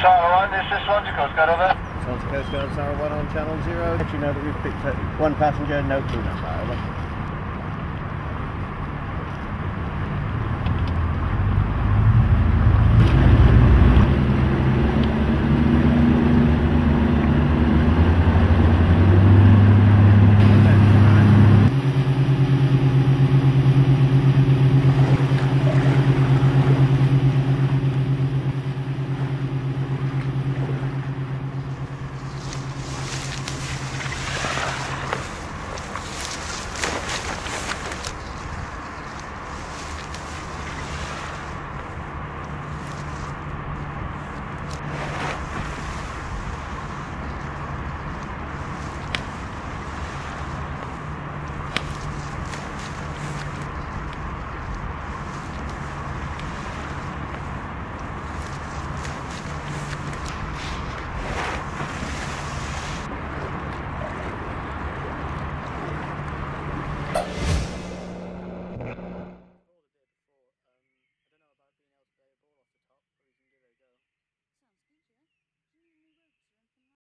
SARA 1, this is Swansea Coast Guard, over. Swansea Coast Guard, SARA 1 on channel 0. Let you know that we've picked up one passenger, no crew number.